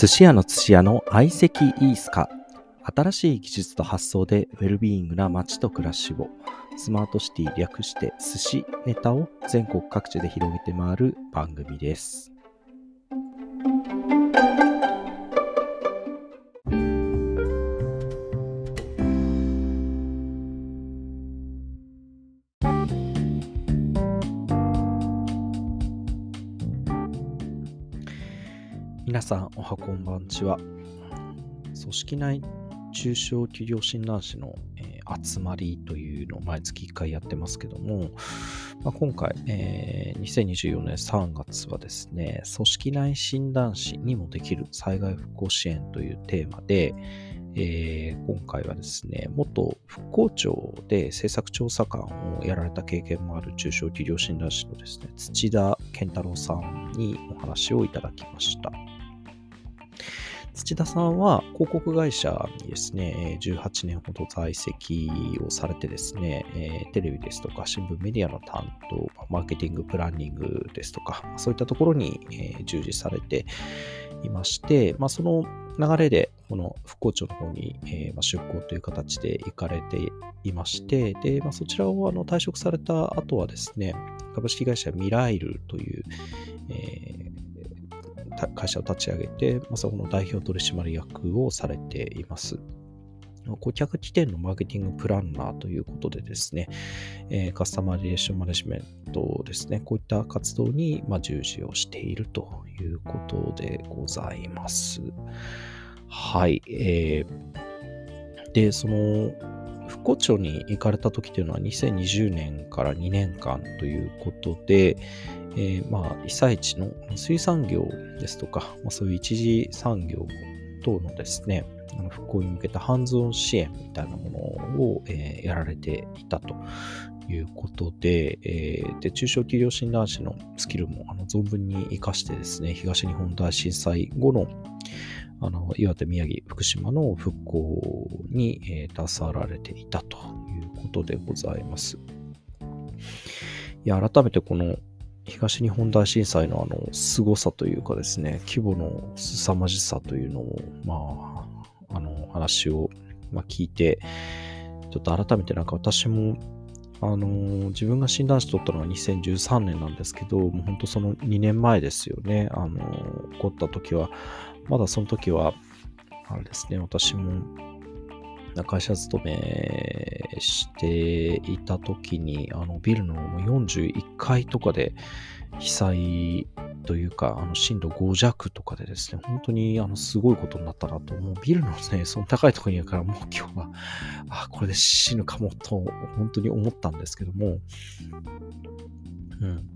寿司屋の寿司屋の相席イースカ新しい技術と発想でウェルビーイングな街と暮らしをスマートシティ略して寿司ネタを全国各地で広げて回る番組です。皆さんおはこんばんちは組織内中小企業診断士の、えー集まりというのを毎月1回やってますけども、まあ、今回、えー2024年3月はですね組織内診断士にもできる災害復興支援というテーマで、えー今回はですね元復興庁で政策調査官をやられた経験もある中小企業診断士のですね土田健太郎さんにお話をいただきました。土田さんは広告会社にですね、18年ほど在籍をされてですね、テレビですとか新聞メディアの担当、マーケティング、プランニングですとか、そういったところに、従事されていまして、まあ、その流れで、この復興庁の方に、出向という形で行かれていまして、で、まあ、そちらをあの退職された後はですね、株式会社ミライルという、えー会社を立ち上げて、ま、そこの代表取締役をされています。顧客起点のマーケティングプランナーということでですね、えカスタマーリレーションマネジメントですね、こういった活動に、まあ、従事をしているということでございます。はい。えーで、その、復興庁に行かれた時というのは2020年から2年間ということで、えーまあ、被災地の水産業ですとか、まあ、そういう一次産業等のですね、復興に向けたハンズオン支援みたいなものを、えーやられていたということで、えーで中小企業診断士のスキルもあの存分に活かしてですね、東日本大震災後のあの岩手、宮城、福島の復興に、えー携わられていたということでございます。いや、改めてこの東日本大震災のあの凄さというかですね、規模の凄まじさというのを、まあ、あの話を、まあ、聞いて、ちょっと改めてなんか私も、あの自分が診断士取ったのは2013年なんですけど、もう本当その2年前ですよね。あの起こった時は、まだその時は、あれですね、私も会社勤めしていた時に、あのビルの41階とかで被災というか、あの震度5弱とかでですね、本当にあのすごいことになったなと、もうビルのね、その高いところにいるから、もう今日は、あ、これで死ぬかもと、本当に思ったんですけども、うん。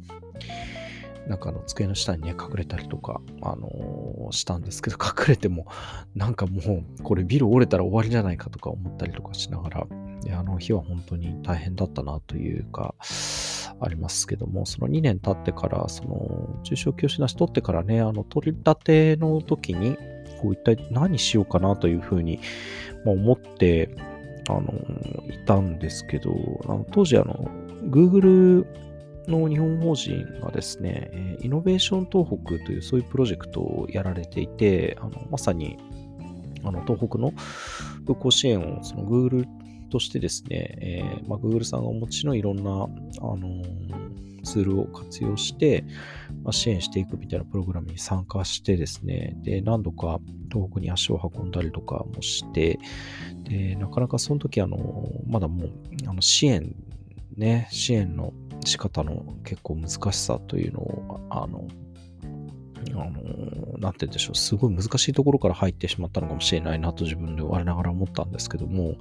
なんかの机の下にね、隠れたりとか、あのーしたんですけど、隠れても、なんかもう、これビル折れたら終わりじゃないかとか思ったりとかしながら、あの日は本当に大変だったなというか、ありますけども、その2年経ってから、その、中小教師なし取ってからね、あの、取り立ての時に、こう一体何しようかなというふうに、思って、あの、いたんですけど、あの当時、あの、Google の日本法人がですね、イノベーション東北というそういうプロジェクトをやられていて、あのまさにあの東北の復興支援をその Google としてですね、えーまあ、Google さんがお持ちのいろんな、あのーツールを活用して、まあ、支援していくみたいなプログラムに参加してですね、で、何度か東北に足を運んだりとかもして、で、なかなかその時、あの、まだもう、あの支援、ね、支援の仕方の結構難しさというのを、あの、あの、なんて言うんでしょう、すごい難しいところから入ってしまったのかもしれないなと自分で我ながら思ったんですけども、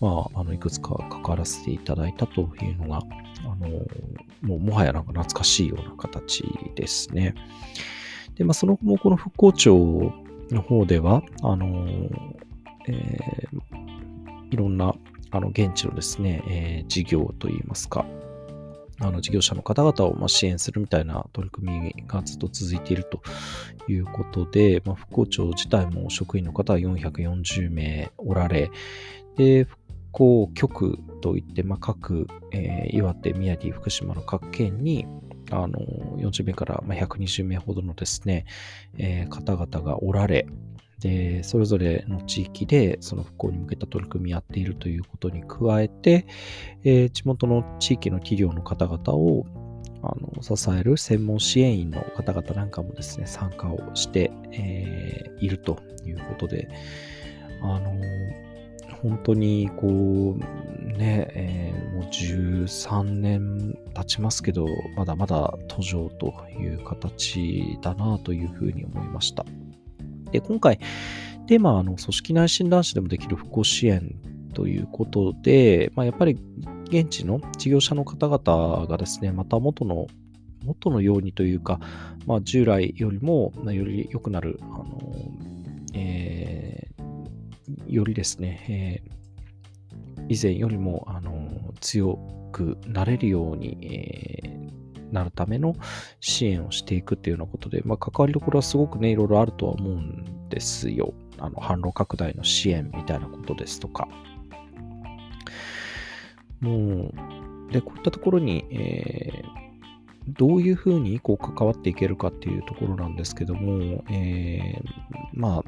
まあ、あの、いくつか関わらせていただいたというのが、あの、もうもはやなんか懐かしいような形ですね。で、まあ、その後もこの復興庁の方では、あの、えーいろんな、あの、現地のですね、えー事業といいますか、あの事業者の方々を支援するみたいな取り組みがずっと続いているということで、まあ、復興庁自体も職員の方は440名おられ、で、復興局といって、まあ、各、えー岩手、宮城、福島の各県に、あの、40名から120名ほどのですね、えー、方々がおられ、で、それぞれの地域でその復興に向けた取り組みをやっているということに加えて、えー、地元の地域の企業の方々をあの支える専門支援員の方々なんかもですね、参加をして、えー、いるということで、あの本当にこう、ね、えー、もう13年経ちますけど、まだまだ途上という形だなというふうに思いました。で、今回、テーマはあの組織内診断士でもできる復興支援ということで、まあ、やっぱり現地の事業者の方々がですね、また元の元のようにというか、まあ、従来よりもより良くなる、あのえー、よりですね、えー、以前よりも、あの強くなれるように、えー、なるための支援をしていくっていうようなことで、まあ、関わりどころはすごくね、いろいろあるとは思うんですよ。あの、販路拡大の支援みたいなことですとか。もう、で、こういったところに、えーどういうふうにこう関わっていけるかっていうところなんですけども、えー、ま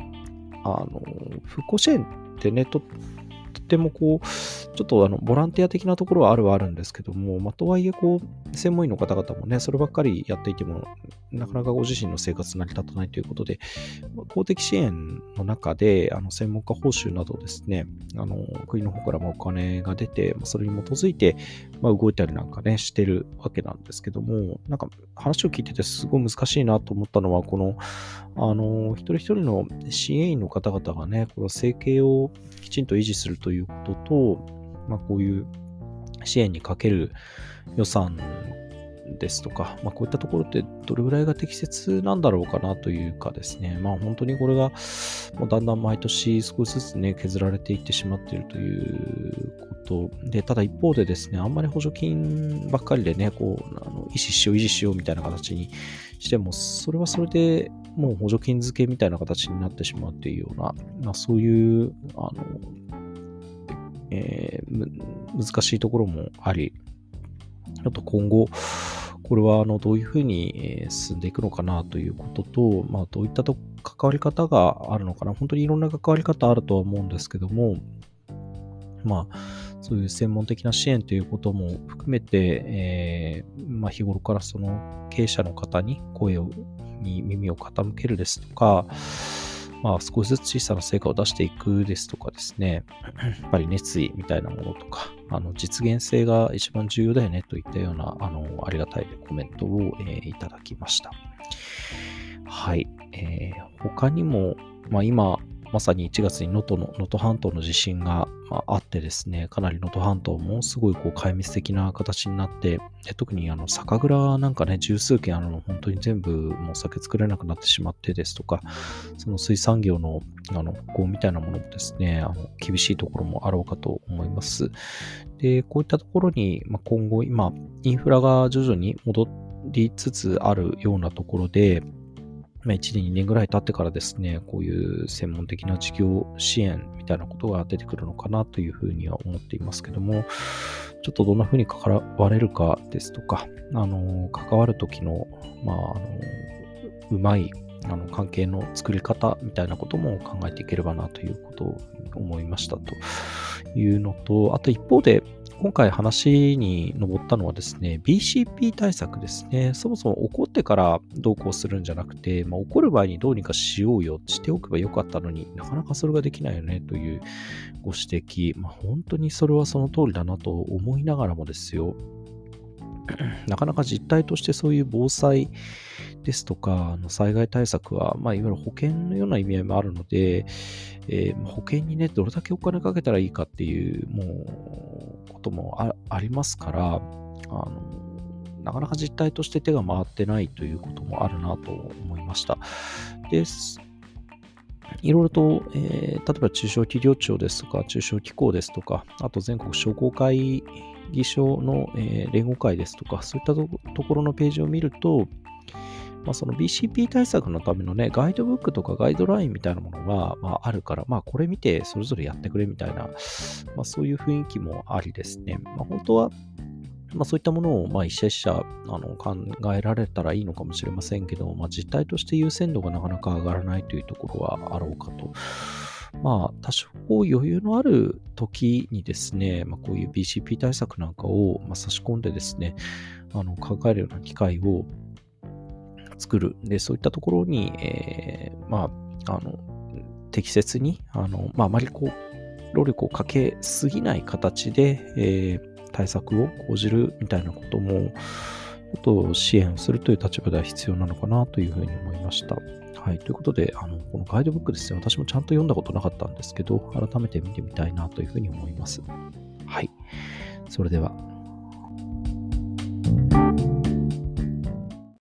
あ、あの、復興支援ってね、ととてもこう、ちょっとあの、ボランティア的なところはあるはあるんですけども、まあ、とはいえこう、専門医の方々もね、そればっかりやっていても、なかなかご自身の生活成り立たないということで、公的支援の中で、あの、専門家報酬などですね、あの、国の方からもお金が出て、それに基づいて、まあ、動いたりなんかね、してるわけなんですけども、なんか話を聞いててすごい難しいなと思ったのは、この、あの、一人一人の支援員の方々がね、この生計をきちんと維持するということと、まあ、こういう支援にかける予算ですとか、まあ、こういったところってどれぐらいが適切なんだろうかなというかですね、まあ本当にこれがもうだんだん毎年少しずつね、削られていってしまっているということで、ただ一方でですね、あんまり補助金ばっかりでね、こう、あの維持しよう維持しようみたいな形にしても、それはそれでもう補助金付けみたいな形になってしまうっていうような、まあ、そういう、あの、えー、難しいところもあり、ちょっと今後、これはあのどういうふうに進んでいくのかなということと、まあ、どういったと関わり方があるのかな。本当にいろんな関わり方あるとは思うんですけども、まあ、そういう専門的な支援ということも含めて、えー、まあ、日頃からその経営者の方に声をに耳を傾けるですとか、まあ、少しずつ小さな成果を出していくですとかですね、やっぱり熱意みたいなものとか、あの実現性が一番重要だよねといったような、あの、ありがたいコメントを、えー、いただきました。はい。えー、他にも、まあ今、まさに1月に能登の、能登半島の地震が、あ、ってですね、かなり能登半島もすごいこう壊滅的な形になって、特にあの酒蔵なんかね、十数件あの本当に全部もう酒作れなくなってしまってですとか、その水産業のあの復興みたいなものもですね、あの厳しいところもあろうかと思います。で、こういったところに、まあ、今後今、インフラが徐々に戻りつつあるようなところで、まあ、1年、2年ぐらい経ってからですね、こういう専門的な事業支援みたいなことが出てくるのかなというふうには思っていますけども、ちょっとどんなふうに関われるかですとか、あの、関わるときの、まあ、あの、うまいあの関係の作り方みたいなことも考えていければなということを思いましたというのと、あと一方で、今回話に上ったのはですね、BCP 対策ですね。そもそも起こってからどうこうするんじゃなくて、まあ、起こる場合にどうにかしようよ、しておけばよかったのになかなかそれができないよねというご指摘。まあ、本当にそれはその通りだなと思いながらもですよ。なかなか実態としてそういう防災ですとか、の災害対策は、まあ、いわゆる保険のような意味合いもあるので、えー、保険にね、どれだけお金かけたらいいかっていう、もう、こともありますから、あの、なかなか実態として手が回ってないということもあるなと思いました。で、いろいろと、えー、例えば中小企業庁ですとか、中小機構ですとか、あと全国商工会議所の、えー、連合会ですとか、そういったところのページを見ると、まあ、その BCP 対策のためのね、ガイドブックとかガイドラインみたいなものが、まあ、あるから、まあ、これ見てそれぞれやってくれみたいな、まあ、そういう雰囲気もありですね。まあ、本当は、まあ、そういったものを、まあ、一社一社あの考えられたらいいのかもしれませんけど、まあ、実態として優先度がなかなか上がらないというところはあろうかと。まあ、多少余裕のある時にですね、まあ、こういう BCP 対策なんかを、まあ、差し込んでですね、あの考えるような機会を作る。で、そういったところに、えー、まあ、あの、適切に、あの、まあ、あまりこう、労力をかけすぎない形で、えー、対策を講じるみたいなことも、ちょっと支援をするという立場では必要なのかなというふうに思いました。はい。ということで、あの、このガイドブックですね、私もちゃんと読んだことなかったんですけど、改めて見てみたいなというふうに思います。はい。それでは。